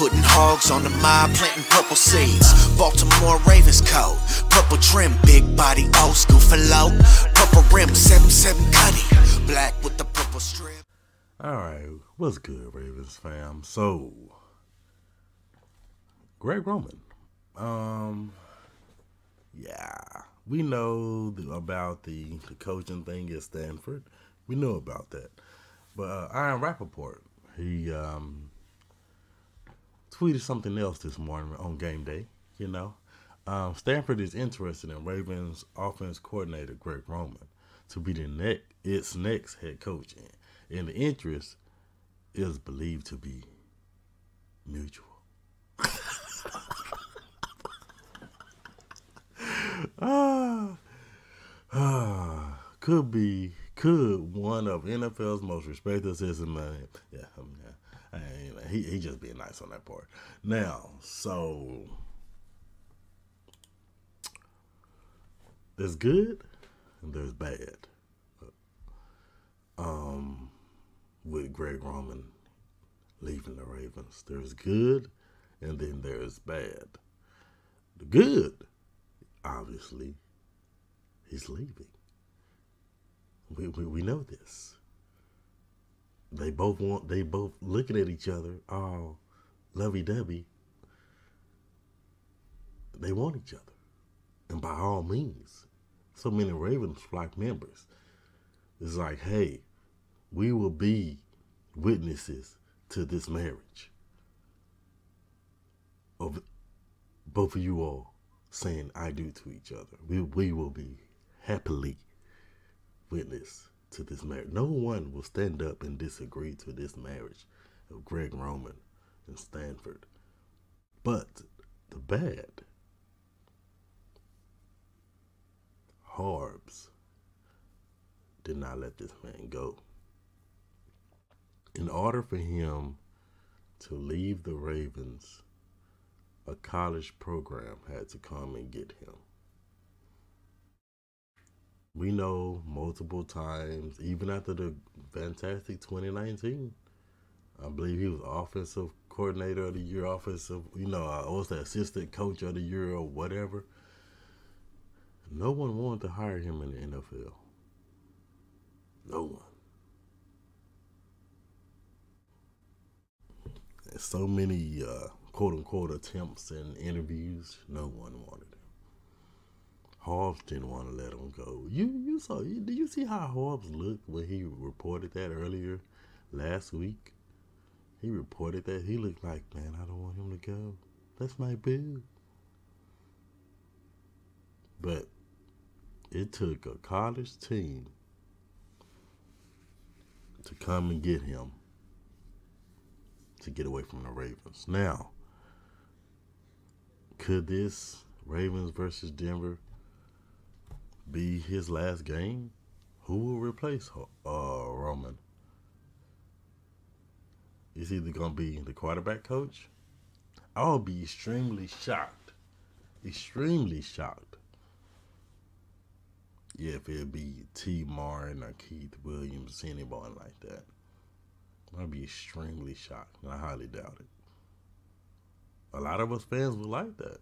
Putting hogs on the mob, planting purple seeds. Baltimore Ravens coat, purple trim, big body, old school for low. Purple rim, 7-7 cutty, black with the purple strip. All right, what's good, Ravens fam? So, Greg Roman, um, yeah, we know about the, the coaching thing at Stanford. We know about that. But uh, Ian Rapoport, he um, tweeted something else this morning on game day. You know, um, Stanford is interested in Ravens offense coordinator Greg Roman to be the next its next head coach, and the interest is believed to be mutual. ah, ah, could be could one of NFL's most respected citizens. Yeah, I mean, he he just being nice on that part. Now, so there's good and there's bad. Um, with Greg Roman leaving the Ravens, there's good and then there's bad. The good, obviously, he's leaving. We, we, we know this. They both want, they both looking at each other, all lovey dovey. They want each other. And by all means, so many Ravens flock members. It's like, hey, we will be witnesses to this marriage of both of you all saying I do to each other. We, we will be happily witness to this marriage. No one will stand up and disagree to this marriage of Greg Roman and Stanford. But the bad, Harbs did not let this man go. In order for him to leave the Ravens, a college program had to come and get him. We know multiple times, even after the fantastic 2019, I believe he was offensive coordinator of the year, offensive, you know, uh, was the assistant coach of the year or whatever. No one wanted to hire him in the NFL. No one. So many uh, quote unquote attempts and interviews, no one wanted him. Harbs didn't want to let him go. You you saw you, did you see how Harbs looked when he reported that earlier last week? He reported that he looked like, man, I don't want him to go. That's my boo. But it took a college team to come and get him to get away from the Ravens. Now, could this Ravens versus Denver be his last game? Who will replace uh, Roman? Is either going to be the quarterback coach? I'll be extremely shocked. Extremely shocked yeah, if it'd be Tee Martin or Keith Williams, anybody like that, I'd be extremely shocked. And I highly doubt it. A lot of us fans would like that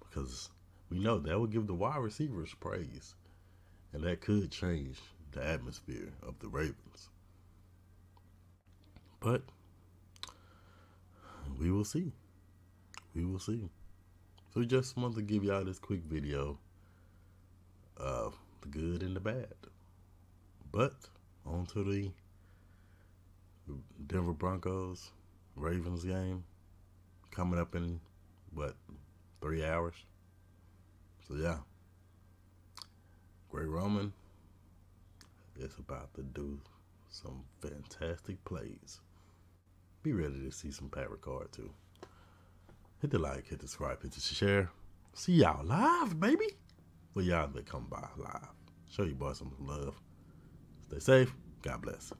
because we know that would give the wide receivers praise, and that could change the atmosphere of the Ravens. But we will see. We will see. So just wanted to give y'all this quick video of the good and the bad. But on to the Denver Broncos Ravens game coming up in what three hours. So yeah, Greg Roman is about to do some fantastic plays. Be ready to see some Pat Ricard too. Hit the like, hit the subscribe, hit the share. See y'all live, baby for y'all that come by live. Show you boys some love. Stay safe. God bless.